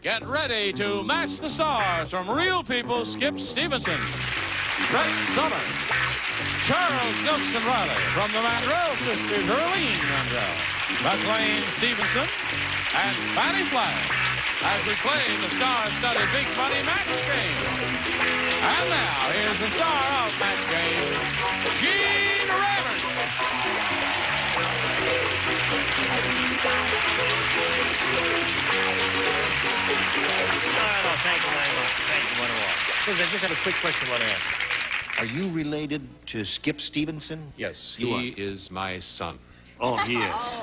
Get ready to match the stars from Real People Skip Stephenson, Brett Somers, Charles Nelson Reilly from the Mandrell sisters, Irlene Mandrell, McLean Stevenson, and Fannie Flagg as we play the star-studded Big Money Match Game. And now, here's the star of Match Game, Gene no, thank you very much. Thank you, one and. Listen, I just have a quick question I want to ask. Are you related to Skip Stephenson? Yes, You he is my son. Oh, he is.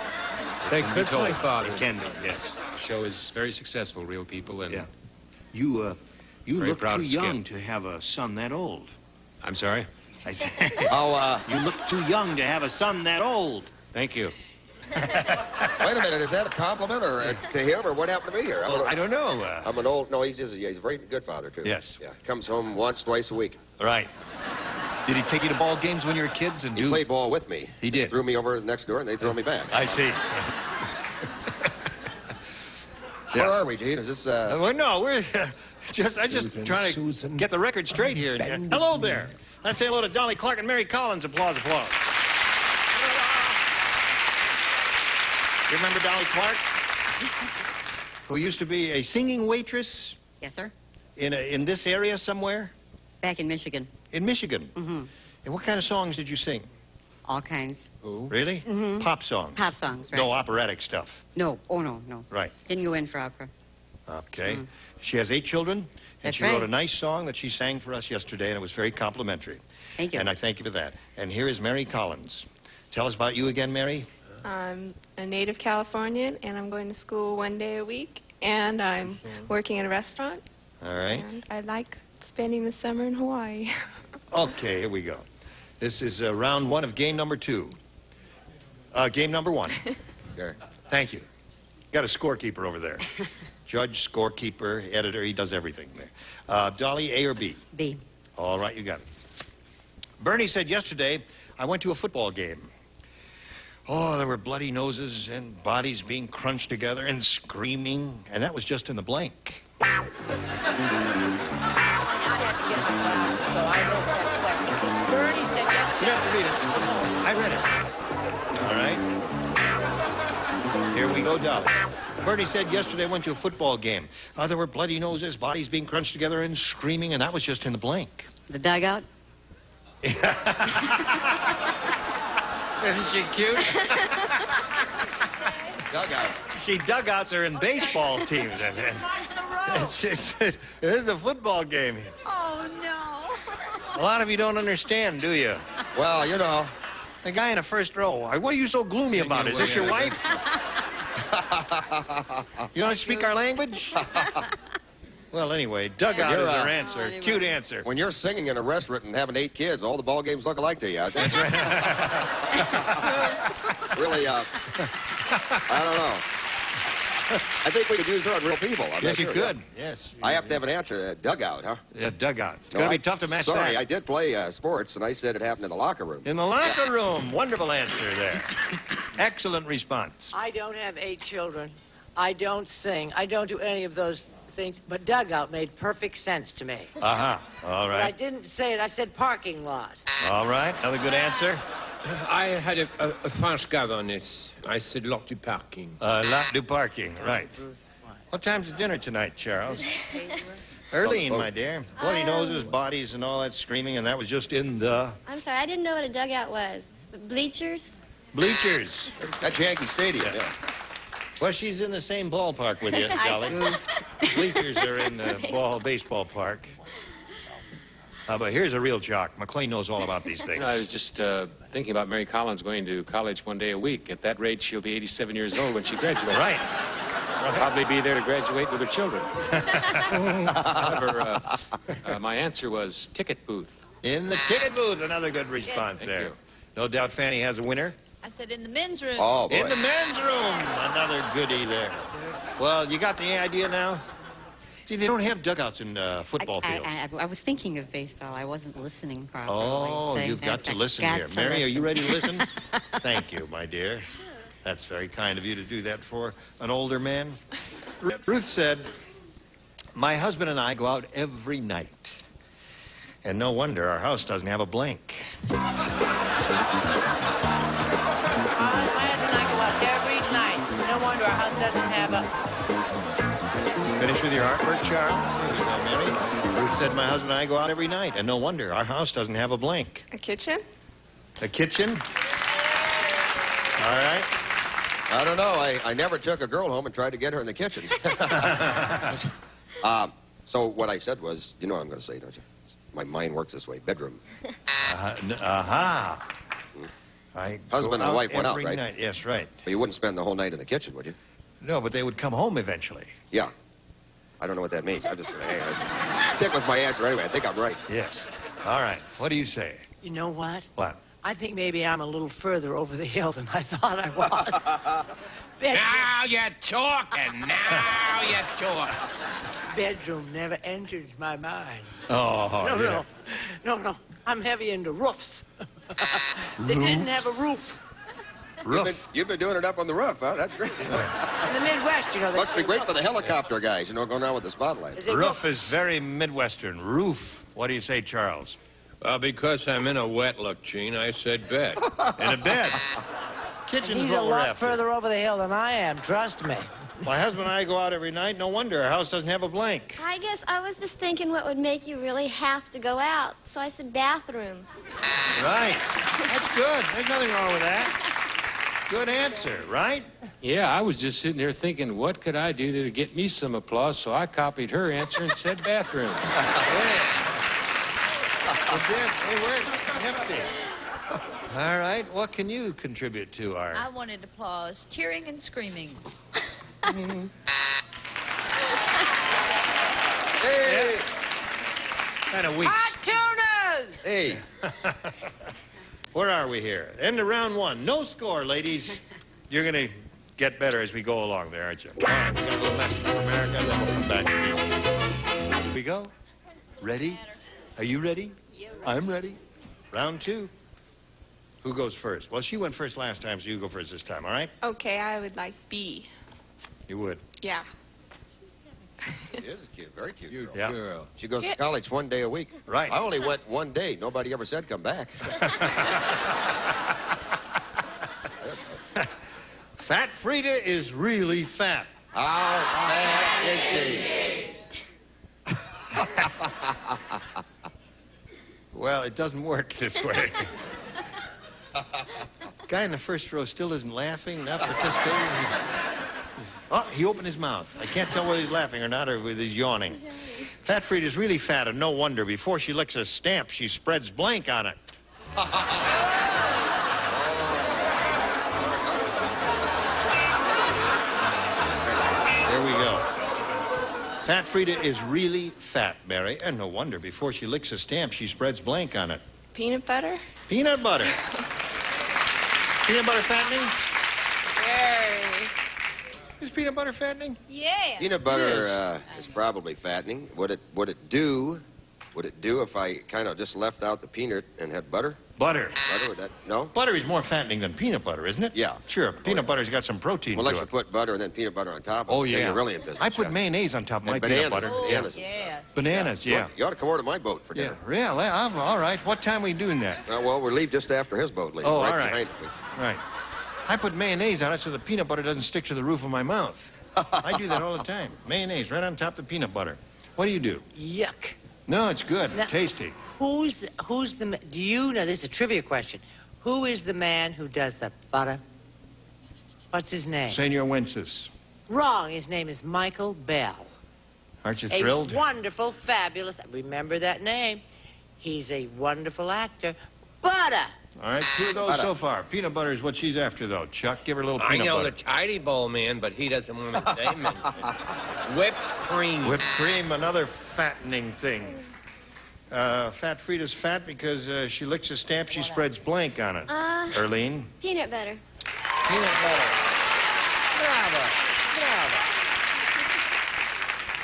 They could told. play father. He can be, yes. The show is very successful, Real People, and Yeah. You, uh, you look too of Skip. young to have a son that old. I'm sorry. I said, Oh, uh, you look too young to have a son that old. Thank you. Wait a minute. Is that a compliment or uh, to him or what happened to me here? I'm, Well, an, I don't know. Uh, I'm an old. No, he's just, yeah, he's a very good father too. Yes. Yeah. Comes home once, twice a week. right. Did he take you to ball games when you were kids and He do? played ball with me. He Just did. threw me over next door and they throw me back. I see. Where are we, Gene? Is this? Uh, Uh, well, no, we're just. I'm just Susan, trying to Susan. get the record straight here. Hello there. Let's say hello to Dolly Clark and Mary Collins. Applause, applause. You remember Dolly Clark, who used to be a singing waitress Yes, sir. in a, in this area somewhere Back in Michigan. in Michigan? Mm-hmm. And what kind of songs did you sing? All kinds. Really? Mm -hmm. Pop songs. Pop songs, right? No operatic stuff. No. Oh, no, no. Right. Didn't go in for opera. Okay. She has eight children, and That's she wrote right. a nice song that she sang for us yesterday, and it was very complimentary. Thank you. And I thank you for that. And here is Mary Collins. Tell us about you again, Mary. I'm a native Californian, and I'm going to school one day a week, and I'm working at a restaurant, All right. and I like spending the summer in Hawaii. Okay, here we go. This is uh, round one of game number two. Uh, game number one. There. Thank you. Got a scorekeeper over there. Judge, scorekeeper, editor, he does everything there. Uh, Dolly, A or B? B. All right, you got it. Bernie said yesterday, I went to a football game. Oh, there were bloody noses and bodies being crunched together and screaming, and that was just in the blank. so I missed that question. Bernie said You don't have to read it. I read it. All right. Here we go, Dolly. Bernie said yesterday I went to a football game. Uh, there were bloody noses, bodies being crunched together and screaming, and that was just in the blank. The dugout. Isn't she cute? Dugout. See, dugouts are in baseball teams. I mean, It's, it's, it is a football game. Oh, no. A lot of you don't understand, do you? Well, you know. The guy in the first row. What are you so gloomy about? Is this your wife? You don't speak our language? Well, anyway, dugout You're, is uh, our answer. Oh, anyway. Cute answer. When you're singing in a restaurant and having eight kids, all the ball games look alike to you. That's really, uh, I don't know. I think we could use her on real people. I'm Yes, not you sure. could. Yes. I have to have an answer. Uh, dugout, huh? Yeah, dugout. It's No, going to be tough to match Sorry, that. I did play uh, sports, and I said it happened in the locker room. In the locker room. Wonderful answer there. Excellent response. I don't have eight children. I don't sing. I don't do any of those things. But dugout made perfect sense to me. Uh-huh. All But I didn't say it. I said parking lot. All right. Another good answer. I had a, a, a French governess. I said lot du parking. Uh, lot du parking. Right. What time's the dinner tonight, Charles? Early, my dear. Bloody noses, bodies, and all that screaming, and that was just in the I'm sorry, I didn't know what a dugout was. Bleachers? bleachers. That's Yankee Stadium, yeah. Well, she's in the same ballpark with you, Dolly. Bleachers are in the ball baseball park. Uh, but here's a real jock. McLean knows all about these things. I was just uh, thinking about Mary Collins going to college one day a week. At that rate, she'll be 87 years old when she graduates. Right. Probably be there to graduate with her children. However, uh, uh, my answer was ticket booth. In the ticket booth, another good response Thank there. you. No doubt Fannie has a winner. I said in the men's room. Oh, boy. In the men's room, another goodie there. Well, you got the idea now? See, they don't have dugouts in uh, football I, fields. I, I, I was thinking of baseball. I wasn't listening properly. Oh, so you've got to listen got here. to Mary, are you ready to listen? Thank you, my dear. That's very kind of you to do that for an older man. Ruth said, My husband and I go out every night. And no wonder our house doesn't have a blank. Uh, my husband and I go out every night. No wonder our house doesn't have a. Finish with your artwork, Charles. Here you go, Mary. Ruth said my husband and I go out every night, and no wonder our house doesn't have a blank. A kitchen? A kitchen? All right. I don't know. I, I never took a girl home and tried to get her in the kitchen. um, so what I said was, you know what I'm going to say, don't you? My mind works this way. Bedroom. Uh, n- aha. I Husband go and out wife went out, every right? Night. Yes, right. But you wouldn't spend the whole night in the kitchen, would you? No, but they would come home eventually. Yeah. I don't know what that means. I'm just hey, I stick with my answer anyway. I think I'm right. Yes. All right. What do you say? You know what? What? I think maybe I'm a little further over the hill than I thought I was. Bedroom, Now you're talking. Now you're talking. bedroom never enters my mind. Oh, no, yeah. no, no, no. I'm heavy into roofs. they didn't have a roof. You've been, Roof. you've been doing it up on the roof, huh? That's great. In the Midwest, you know. they Must be great for the helicopter guys, you know, going down with the spotlight. Is it Roof is very Midwestern. Roof. What do you say, Charles? Well, because I'm in a wet look, Gene, I said bed. In a bed. Kitchen's He's a lot after. further over the hill than I am. Trust me. My husband and I go out every night. No wonder our house doesn't have a blank. I guess I was just thinking what would make you really have to go out. So I said bathroom. Right. That's good. There's nothing wrong with that. Good answer, right? Yeah, I was just sitting there thinking, what could I do to get me some applause? So I copied her answer and said bathroom. It did. They were. All right. What can you contribute to our? I wanted applause, cheering and screaming. Hey! Kind of weak. Hot tunas! Hey! Where are we here? End of round one. No score, ladies. You're going to get better as we go along there, aren't you? All right, we're going to go message from America, then we'll come back to these two. Here we go. Ready? Are you ready? I'm ready. Round two. Who goes first? Well, she went first last time, so you go first this time, all right? Okay, I would like B. You would. Yeah. She is cute, very cute. You girl. Yeah. girl. She goes to college one day a week. Right. I only went one day. Nobody ever said come back. Fat Frida is really fat. How fat is she? Well, it doesn't work this way. Guy in the first row still isn't laughing, not participating. Oh, he opened his mouth. I can't tell whether he's laughing or not or whether he's yawning. Fat Frida's really fat, and no wonder. Before she licks a stamp, she spreads blank on it. There we go. Fat Frida is really fat, Mary, and no wonder. Before she licks a stamp, she spreads blank on it. Peanut butter? Peanut butter. peanut butter fattening? Very. Is peanut butter fattening? Yeah. Peanut butter uh, is probably fattening. Would it would it do? Would it do if I kind of just left out the peanut and had butter? Butter. Butter would that no? Butter is more fattening than peanut butter, isn't it? Yeah. Sure. Peanut butter's got some protein Well, to unless you put butter and then peanut butter on top. Of Oh, then yeah. You're really in business. I put yeah. mayonnaise on top of my And peanut bananas. butter. Bananas. Yes. Bananas, yeah. Well, you ought to come over to my boat for Yeah, dinner. yeah, well, I'm- all right. What time are we doing that? Uh, well, we'll leave just after his boat leaves. Oh, right all right. behind me. Right. I put mayonnaise on it so the peanut butter doesn't stick to the roof of my mouth. I do that all the time. Mayonnaise right on top of the peanut butter. What do you do? Yuck. No, it's good. No. Tasty. Who's who's the do you know this is a trivia question? Who is the man who does the butter? What's his name? Senor Wences. Wrong. His name is Michael Bell. Aren't you A thrilled? wonderful, fabulous. Remember that name. He's a wonderful actor. Butter. All right, two of those Butter. so far. Peanut butter is what she's after, though. Chuck, give her a little I peanut butter. I know butter. the Ty-D-Bol man, but he doesn't want to say it. Whipped cream. Whipped cream, another fattening thing. Uh, fat Frida's fat because uh, she licks a stamp, she spreads blank on it. Uh, Irlene? peanut butter. Peanut butter.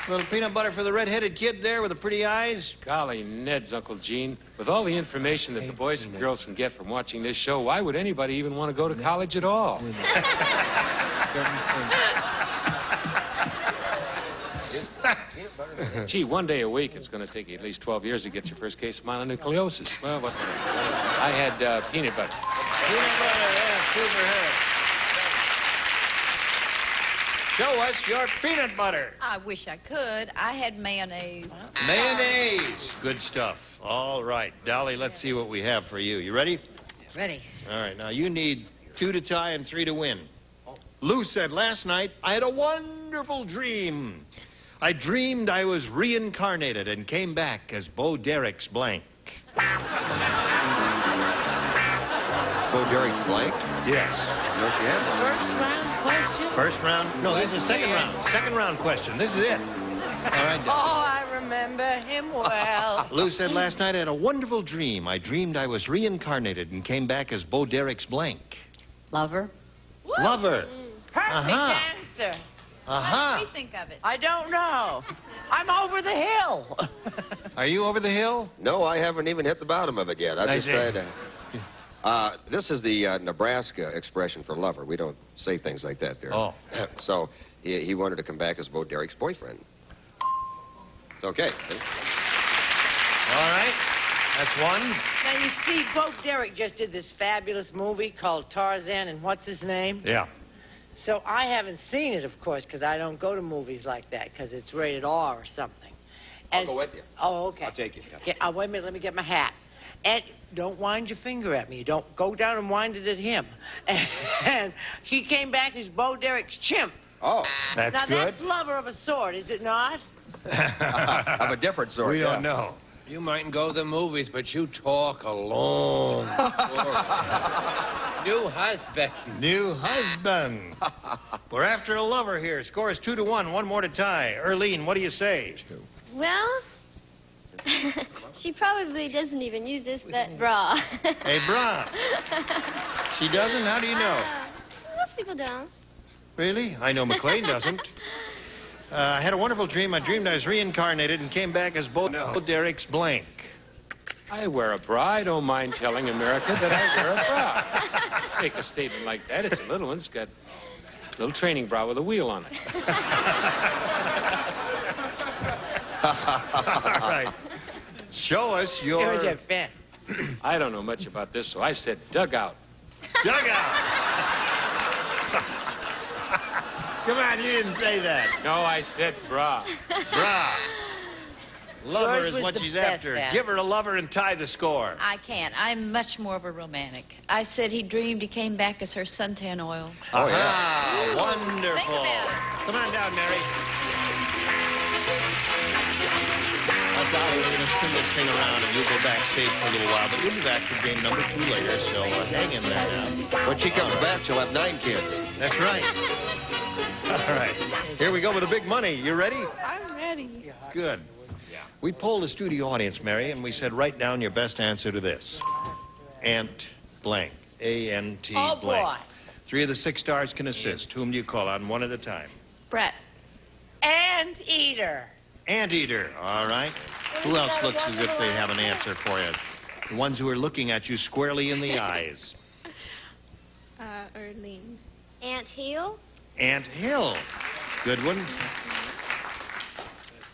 Little peanut butter for the red-headed kid there with the pretty eyes. Golly, Ned's Uncle Gene. With all the information that the boys and girls can get from watching this show, why would anybody even want to go to college at all? Gee, one day a week, it's going to take you at least 12 years to get your first case of mononucleosis. Well, what I had uh, peanut butter. Peanut butter, yeah, super head. Show us your peanut butter. I wish I could. I had mayonnaise. Mayonnaise. Good stuff. All right, Dolly, let's see what we have for you. You ready? Ready. All right, now you need two to tie and three to win. Lou said last night, I had a wonderful dream. I dreamed I was reincarnated and came back as Bo Derek's blank. Bo Derek's blank? Yes. No, she had one. First round question? First round? No, this is the second round. Second round question. This is it. All right, Dolly. Oh, I remember him well. Lou said last night I had a wonderful dream. I dreamed I was reincarnated and came back as Bo Derek's blank. Lover. Lover. Perfect Uh-huh. answer. uh how Aha. did we think of it? I don't know. I'm over the hill. Are you over the hill? No, I haven't even hit the bottom of it yet. I I just see. tried to. Uh, this is the uh, Nebraska expression for lover. We don't say things like that there. Oh. so he, he wanted to come back as Bo Derek's boyfriend. It's okay. see? All right. That's one. Now, you see, Bo Derek just did this fabulous movie called Tarzan and what's his name? Yeah. So I haven't seen it, of course, because I don't go to movies like that, because it's rated R or something. I'll go with you. Oh, okay. I'll take you. yeah. Okay, uh, wait a minute, let me get my hat. And don't wind your finger at me. Don't go down and wind it at him. And he came back as Bo Derek's chimp. Oh, That's now, good. that's lover of a sword, is it not? of a different sort. we yeah. don't know. You mightn't go to the movies, but you talk a long story. New husband. New husband. We're after a lover here. Score is two to one. One more to tie. Irlene, what do you say? Well, she probably doesn't even use this but bra. Hey, Bra. She doesn't? How do you know? Most people don't. Really? I know McLean doesn't. Uh, I had a wonderful dream. I dreamed I was reincarnated and came back as Bo Derek's blank. I wear a bra. I don't mind telling America that I wear a bra. Make a statement like that. It's a little one. It's got a little training bra with a wheel on it. All right. Show us your Here's your fan. I don't know much about this, so I said dugout. dugout. Come on, you didn't say that. No, I said bra. Bra. Lover Yours is what she's after. Al. Give her a lover and tie the score. I can't. I'm much more of a romantic. I said he dreamed he came back as her suntan oil. Oh, yeah. Ah, wonderful. Think about it. Come on down, Mary. Dolly, we're going to spin this thing around and you'll go backstage for a little while, but you'll be back for game number two later, so uh, hang in there now. When she comes back, she'll have nine kids. That's right. All right. Here we go with the big money. You ready? I'm ready. Good. We polled the studio audience, Mary, and we said, write down your best answer to this. Ant blank. A-N-T Oh, blank. boy. Three of the six stars can assist. Whom do you call on one at a time? Brett. And eater. Ant eater. all right. Who else looks as if they have an answer for you? The ones who are looking at you squarely in the eyes. Uh, Irlene. Ant Hill. Aunt Hill. Good one.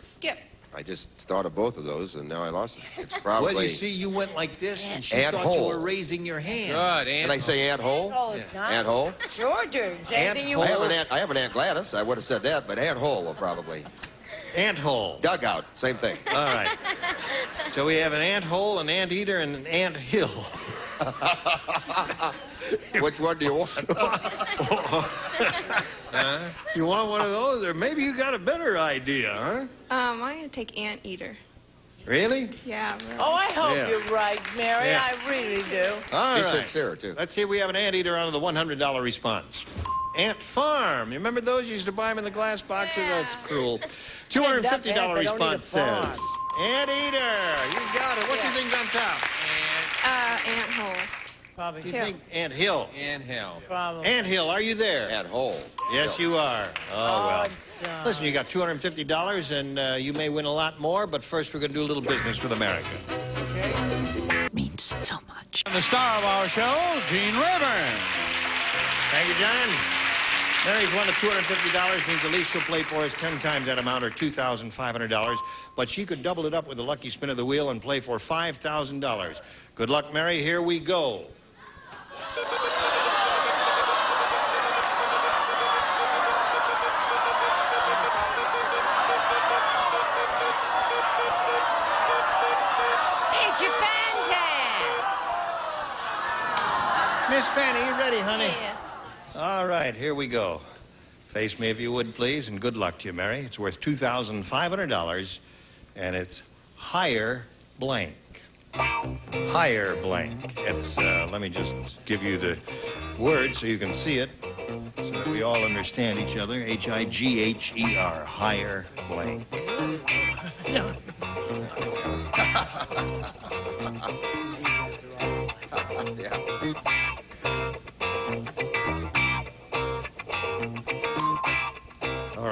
Skip. I just thought of both of those, and now I lost it. It's Well, you see, you went like this, and she Ant thought you were raising your hand. Good, Can I say Aunt hole? Oh, it's not. Ant hole? Sure, dude. Anything you hole. I have want. an aunt. I have an aunt Gladys. I would have said that, but Aunt hole will probably. Ant hole. Dugout, same thing. All right. So we have an ant hole, an ant eater, and an ant hill. Which one do you want? You want one of those, or maybe you got a better idea, huh? Um, I'm gonna take Anteater. Really? Yeah, really. Oh, I hope Yeah. you're right, Mary. Yeah. I really do. All She right. said Sarah, too. Let's see if we have an anteater out of the $100 response. Ant Farm. You remember those? You used to buy them in the glass boxes? That's cruel. $250 Ant, they don't need a response farm. Ant eater. You got it. What do you think's on top? Uh, Ant Hole. Probably. Do you think Ant Hill? Ant Hill. Probably. Ant Hill, are you there? Ant hole. Yes, you are. Oh, well. I'm sorry. Listen, you got $250, and uh, you may win a lot more, but first we're going to do a little business with America. means so much. And the star of our show, Gene Rayburn. Thank you, John. Mary's won the $250 means at least she'll play for us 10 times that amount, or $2,500. But she could double it up with a lucky spin of the wheel and play for $5,000. Good luck, Mary. Here we go. It's your fan time. Miss Fannie, you ready, honey? Yes. All right, here we go. Face me if you would, please, and good luck to you, Mary. It's worth $2,500, and it's higher blank. Higher blank. It's, uh, let me just give you the word so you can see it, so that we all understand each other. H I G H E R, higher blank.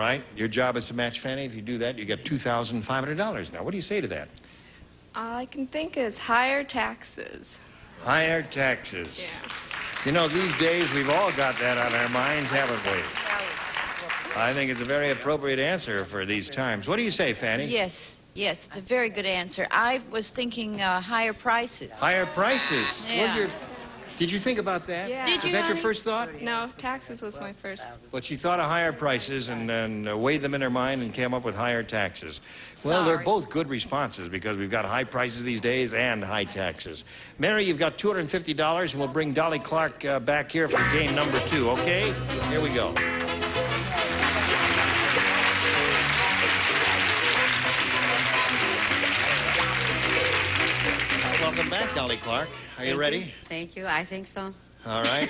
Right, your job is to match Fannie. If you do that, you get $2,500. Now, what do you say to that? All I can think is higher taxes. Higher taxes. You know, these days we've all got that on our minds, haven't we? I think it's a very appropriate answer for these times. What do you say, Fannie? Yes, yes, it's a very good answer. I was thinking uh, higher prices. Higher prices. Well, Yeah. you're- did you think about that? Yeah. Did Was you, that your honey? first thought? No, taxes was my first. But she thought of higher prices and then uh, weighed them in her mind and came up with higher taxes. Well, they're both good responses because we've got high prices these days and high taxes. Mary, you've got $250, and we'll bring Dolly Clark uh, back here for game number two, okay? Here we go. Dolly Clark. Are you Thank ready? Thank you. I think so. All right.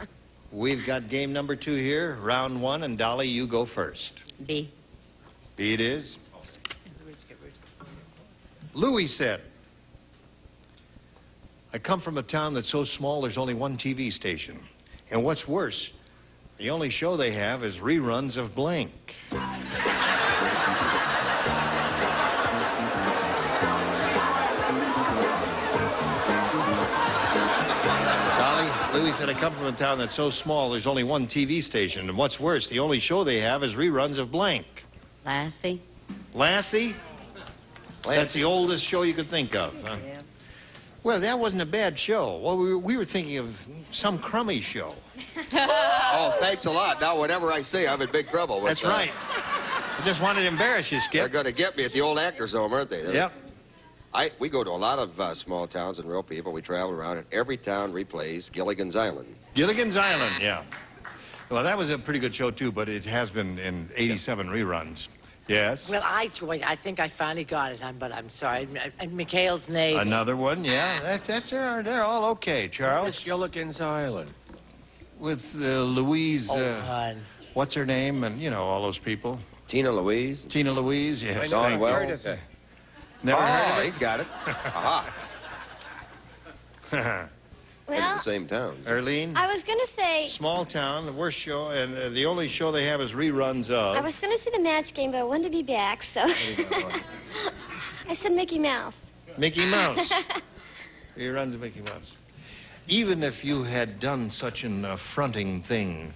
We've got game number two here, round one, and Dolly, you go first. B. B it is. Louis said, I come from a town that's so small there's only one TV station. And what's worse, the only show they have is reruns of blank. Louis said, I come from a town that's so small there's only one TV station. And what's worse, the only show they have is reruns of blank. Lassie. Lassie? That's the oldest show you could think of, huh? Yeah. Well, that wasn't a bad show. Well, we were, we were thinking of some crummy show. Oh, thanks a lot. Now, whatever I say, I'm in big trouble. with, That's uh, right. I just wanted to embarrass you, Skip. They're going to get me at the old Actors Home, aren't they? Yep. I, we go to a lot of uh, small towns and real people. We travel around, and every town replays Gilligan's Island. Gilligan's Island, yeah. Well, that was a pretty good show, too, but it has been in 87 reruns. Yes? Well, I I think I finally got it, but I'm sorry. And- And Mikhail's name. Another one, yeah. That's, that's, they're, they're all okay, Charles. It's Gilligan's Island. With uh, Louise, Oh, uh, hon. what's her name? And, you know, all those people. Tina Louise. Tina Louise, yes. I Dawn thank never you. Wells. heard of it. Oh, he's got it. Aha. of in Well, the same town. Irlene? I was gonna say Small town, the worst show, and uh, the only show they have is reruns of. I was gonna say the match game, but I wanted to be back, so I said Mickey Mouse. Mickey Mouse. reruns of Mickey Mouse. Even if you had done such an affronting thing,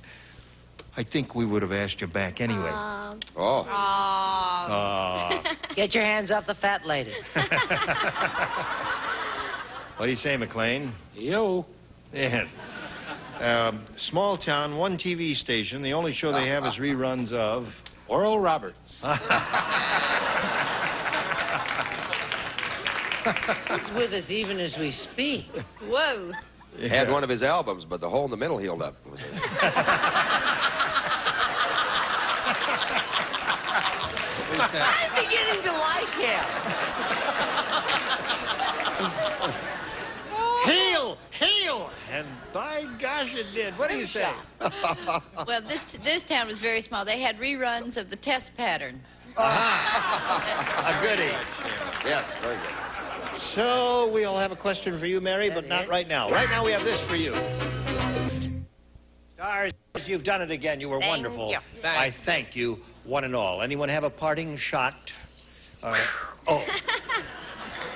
I think we would have asked you back anyway. Um, Oh, Uh, Get your hands off the fat lady. what do you say, McLean? Yo. Yes. Um, small town, one TV station. The only show they have is reruns of. Oral Roberts. He's with us even as we speak. Whoa. had one of his albums, but the hole in the middle healed up. I'm beginning to like him. Hail! Hail! And by gosh, it did. What do you say? Well, this this town was very small. They had reruns of the test pattern. Uh-huh. A goodie. yes, very good. So we'll have a question for you, Mary, but not right now. Right now we have this for you. Stars, you've done it again. You were Thank wonderful. you. I thank you, one and all. Anyone have a parting shot? Uh, oh,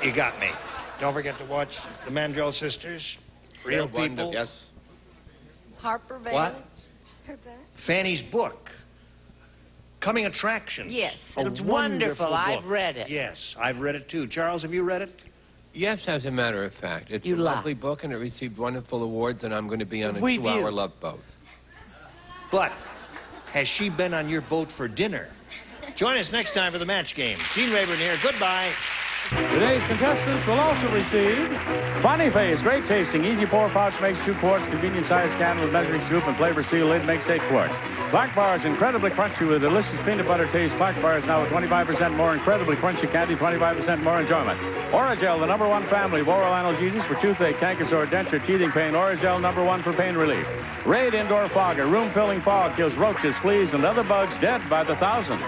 you got me. Don't forget to watch the Mandrell Sisters. Real They're people. wonderful. Yes. Harper Valley. What? Her? Fannie's book. Coming Attractions. Yes, A it's wonderful. I've read it. Yes, I've read it too. Charles, have you read it? Yes, as a matter of fact. It's You a lie. lovely book, and it received wonderful awards, and I'm going to be on a two-hour love boat. But has she been on your boat for dinner? Join us next time for the match game. Gene Rayburn here. Goodbye. Today's contestants will also receive Funny Face, great tasting, easy pour pouch makes two quarts, convenient size can with measuring scoop and flavor seal lid makes eight quarts. Black Bar is incredibly crunchy with delicious peanut butter taste. Black Bar is now with 25% more incredibly crunchy candy, 25% more enjoyment. Orajel, the number one family of oral analgesics for toothache, canker sore, denture, teething pain. Orajel, number one for pain relief. Raid Indoor Fog, a room-filling fog kills roaches, fleas, and other bugs dead by the thousands.